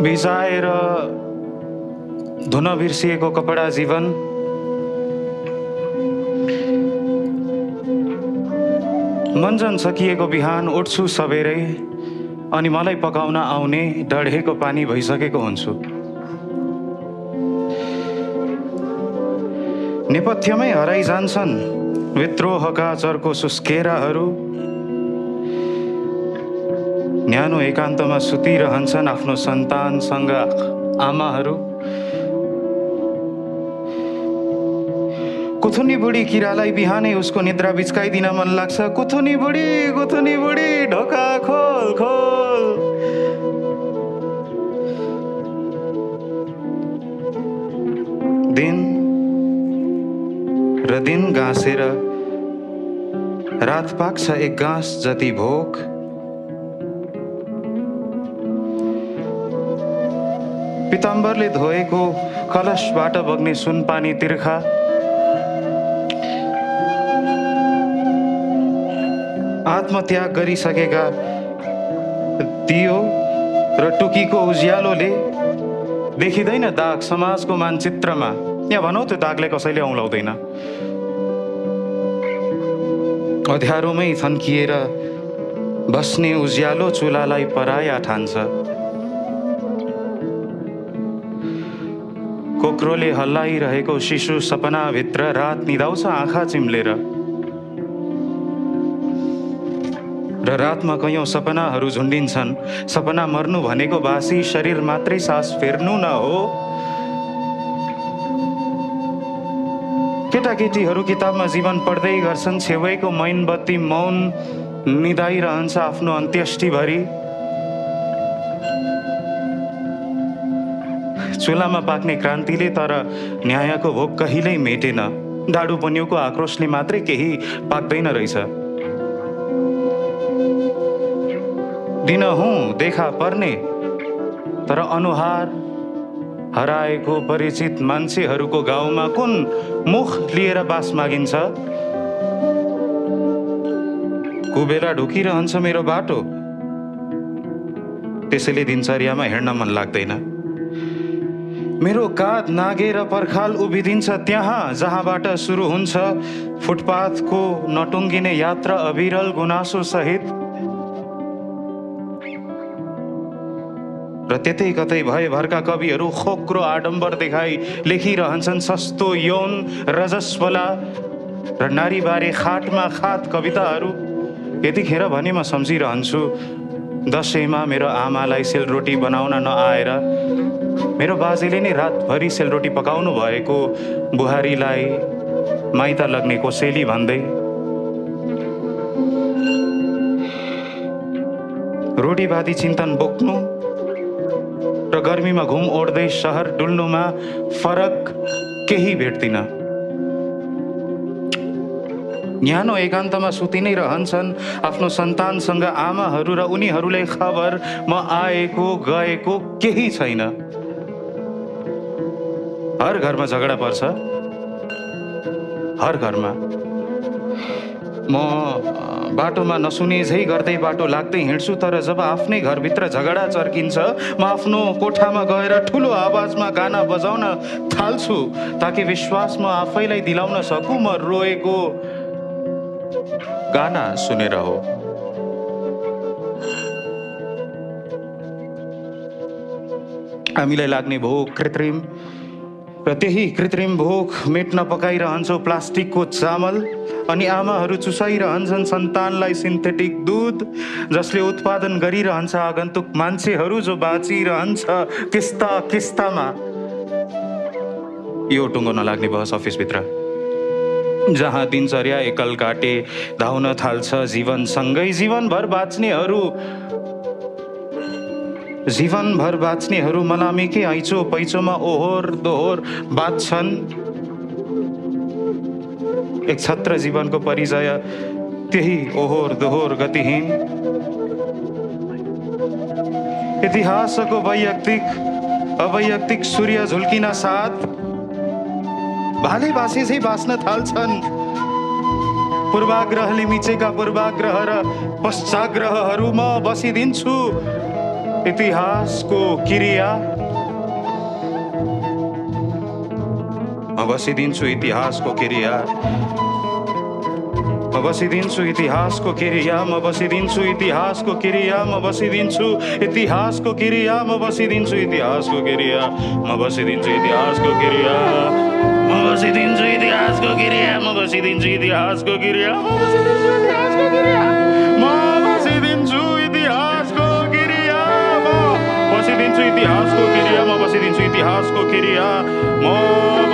भिजाएर धुन बिर्सिएको कपडा जीवन। मन्जन सकिएको बिहान उठ्छु सबेरै अनि मलाई पकाउन आउने डढेको पानी भइसकेको हुन्छु। नेपथ्यमै हराइ जान्छन् विद्रोहका चर्को सुस्केराहरू। न्यानो एकान्तमा सुतिरहन्छन् आफ्नो सन्तानसँग आमाहरू। कुथुनी बुढी किरालाई बिहानै उसको निद्रा बिचकाइदिन मन लाग्छ। कुथुनी बुढी कुथुनी बुढी ढोका खोल खोल। दिन र दिन गाँसेर रात पाक्छ एक गाँस जति भोक। पिताम्बरले धोएको कलशबाट बग्ने सुनपानी तिर्खा। आत्मत्याग गरिसकेका दियो र टुकीको उज्यालोले देखिँदैन दाग समाजको मानचित्रमा। यहाँ भनौँ त्यो दागले कसैले औँलाउँदैन। अध्यारोमै थन्किएर बस्ने उज्यालो चुलालाई पराया ठान्छ। कोक्रोले हल्लाइरहेको शिशु सपनाभित्र रात निदाउँछ आँखा चिम्लेर। र रातमा कैयौँ सपनाहरू झुन्डिन्छन्। सपना मर्नु भनेको बासी शरीर मात्रै सास फेर्नु न हो। केटाकेटीहरू किताबमा जीवन पढ्दै गर्छन् छेउैको मैनबत्ती मौन निदाइरहन्छ आफ्नो अन्त्येष्टिभरि। चुलामा पाक्ने क्रान्तिले तर न्यायको भोक कहिल्यै मेटेन। डाडु बनियोको आक्रोशले मात्रै केही पाक्दैन रहेछ। दिन हुँ देखा पर्ने। तर अनुहार हराएको परिचित मान्छेहरूको गाउँमा कुन मुख लिएर बास मागिन्छ? कुबेला ढुकिरहन्छ मेरो बाटो। त्यसैले दिनचर्यामा हिँड्न मन लाग्दैन। मेरो काँध नागेर पर्खाल उभिदिन्छ त्यहाँ जहाँबाट सुरु हुन्छ फुटपाथको नटुङ्गिने यात्रा अविरल गुनासो सहित। र त्यतै कतै भयभरका कविहरू खोक्रो आडम्बर देखाई लेखिरहन्छन् सस्तो यौन रजस्वला र नारीबारे खाटमा खाट कविताहरू। यतिखेर भने म सम्झिरहन्छु दसैँमा मेरो आमालाई सेलरोटी बनाउन नआएर मेरो बाजेले नै रातभरि सेलरोटी पकाउनु भएको बुहारीलाई माइत लग्ने कोसेली भन्दै रोटीभाती चिन्तन बोक्नु र गर्मीमा घुम ओढ्दै सहर डुल्नुमा फरक केही भेट्दिन। न्यानो एकान्तमा सुति नै रहन्छन् आफ्नो सन्तानसँग आमाहरू र उनीहरूलाई खबर म आएको गएको केही छैन। हर घरमा झगडा पर्छ। हर घरमा। म बाटोमा नसुने झै गर्दै बाटो लाग्दै हिँड्छु तर जब आफ्नै घरभित्र झगडा चर्किन्छ म आफ्नो कोठामा गएर ठुलो आवाजमा गाना बजाउन थाल्छु ताकि विश्वास म आफैलाई दिलाउन सकु। म रोएको गाना सुनेर हो। हामीलाई लाग्ने भोक कृत्रिम र त्यही कृत्रिम भोक मेट्न पकाइरहन्छौँ प्लास्टिकको चामल अनि आमाहरू चुसाइरहन्छन् सन्तानलाई सिन्थेटिक दुध जसले उत्पादन गरिरहन्छ आगन्तुक मान्छेहरू जो बाँचिरहन्छ किस्ता किस्तामा। यो टुङ्गो नलाग्ने बहस अफिसभित्र। जहाँ दिनचर्या एकल काटे धाउन थाल्छ जीवनसँगै जीवनभर बाँच्नेहरू जीवनभर बाँच्नेहरू मलामीकै ऐचो पैचोमा ओहोर दोहोर बाँच्छन्। एक छत्र जीवनको परिचय त्यही ओहोर दोहोर गतिहीन। इतिहासको वैयक्तिक अवैयक्तिक सूर्य झुल्किन साथ। भाले बासे चाहिँ बाँच्न थाल्छन्। पूर्वाग्रहले मिचेका पूर्वाग्रह र पश्चाग्रहहरू म बसिदिन्छु। इतिहासको क्रिया म बसिदिन्छु इतिहासको क्रिया म बसिदिन्छु इतिहासको क्रिया म बसिदिन्छु इतिहासको क्रिया म बसिदिन्छु इतिहासको क्रिया म बसिदिन्छु इतिहासको क्रिया म बसिदिन्छु इतिहासको क्रिया म बसिदिन्छु इतिहासको क्रिया म बसिदिन्छु इतिहासको क्रिया इतिहासको क्रिया म बसिदिन्छु इतिहासको क्रिया म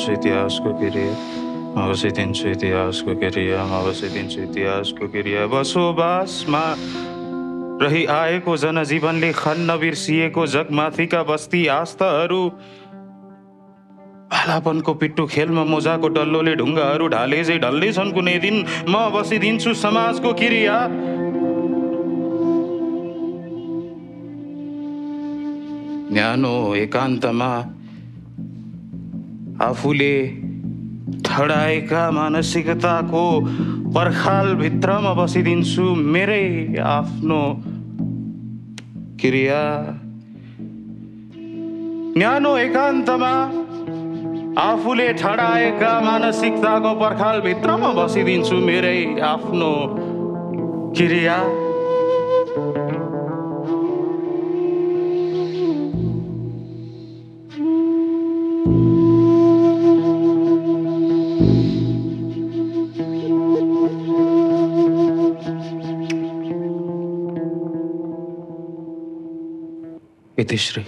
बसिदिन्छु इतिहासको क्रिया म बसिदिन्छु इतिहासको क्रिया म बसिदिन्छु इतिहासको क्रिया बसोबासमा रही आएको जनजीवनले खन्न बिर्सिएको जगमाथिका बस्ती आस्थाहरू भालापनको पिट्टु खेलमा मोजाको डल्लोले ढुङ्गाहरू ढाले चाहिँ ढल्ने छन् कुनै दिन म बसिदिन्छु समाजको क्रिया न्यानो एकान्तमा आफूले ठडाएका मानसिकताको पर्खालभित्रमा बसिदिन्छु मेरै आफ्नो क्रिया। न्यानो एकान्तमा आफूले ठडाएका मानसिकताको पर्खालभित्रमा बसिदिन्छु मेरै आफ्नो क्रिया। يدي يشري